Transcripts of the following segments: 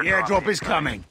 The airdrop is coming.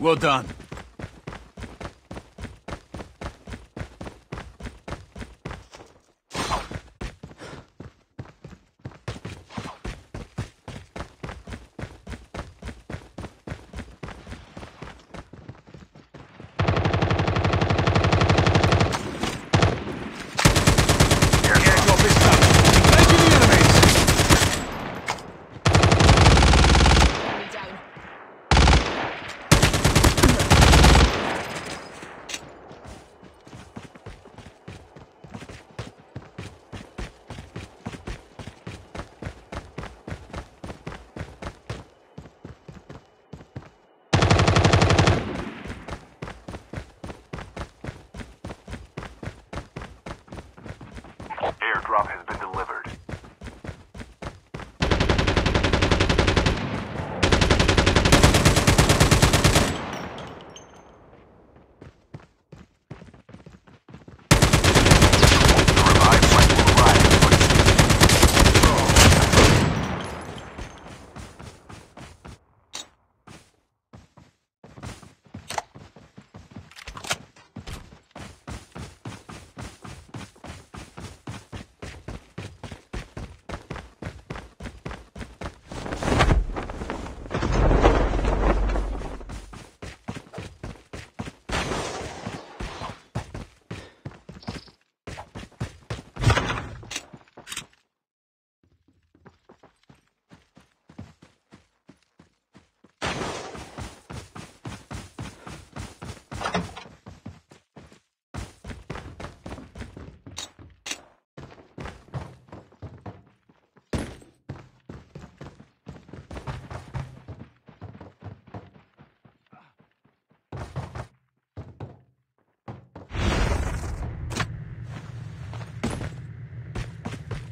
Well done.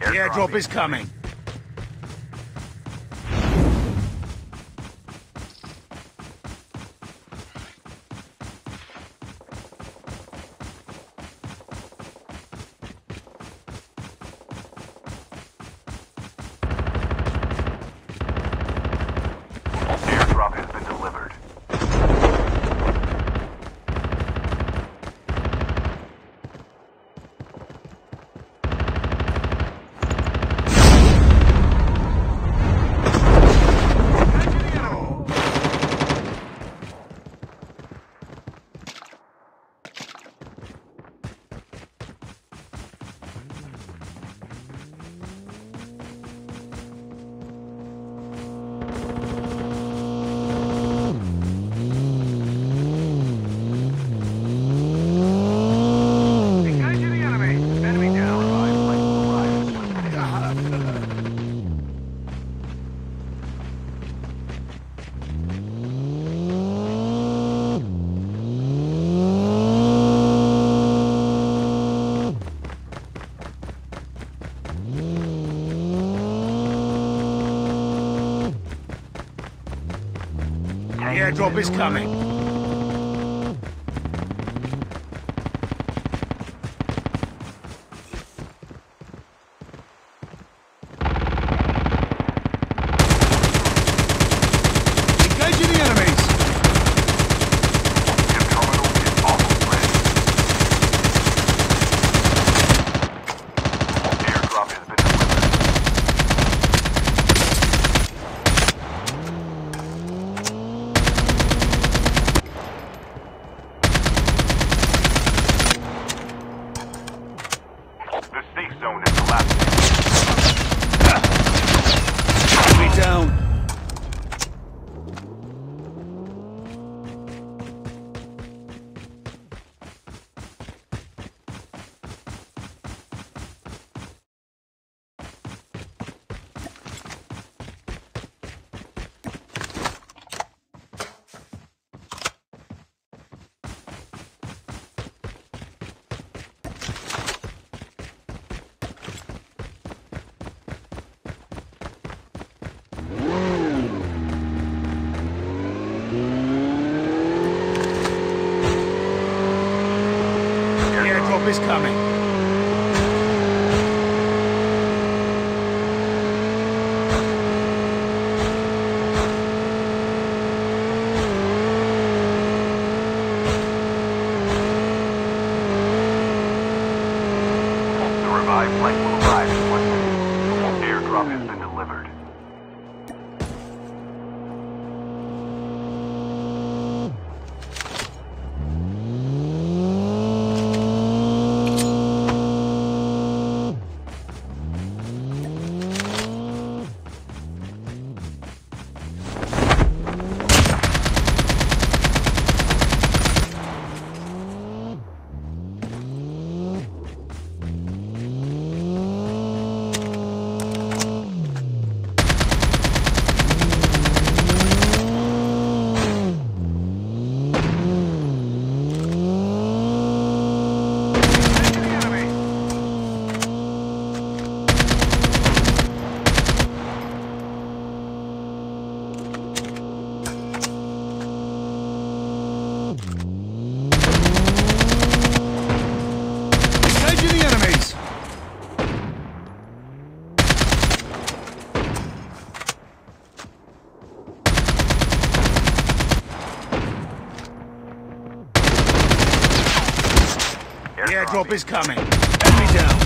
Airdrop the airdrop is coming. airdrop is coming. Airdrop is coming. Enemy down.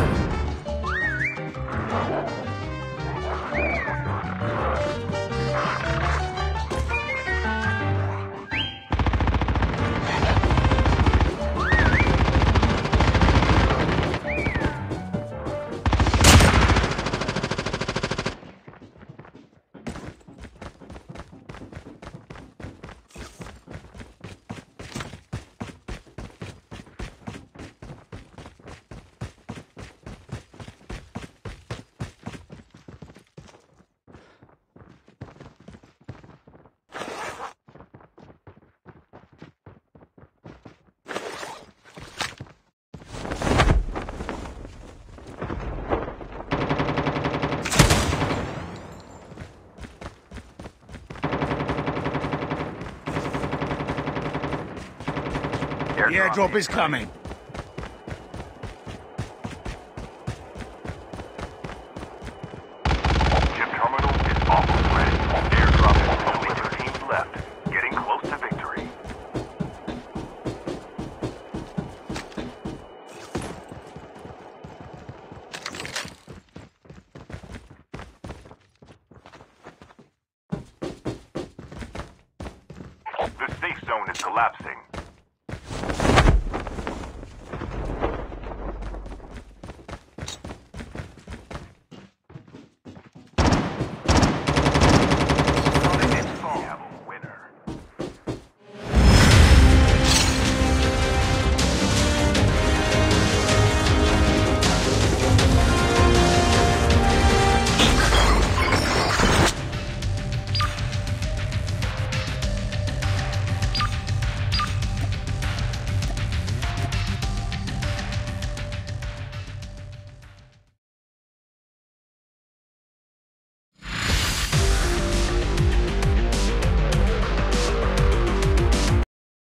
The airdrop is coming.